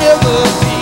never be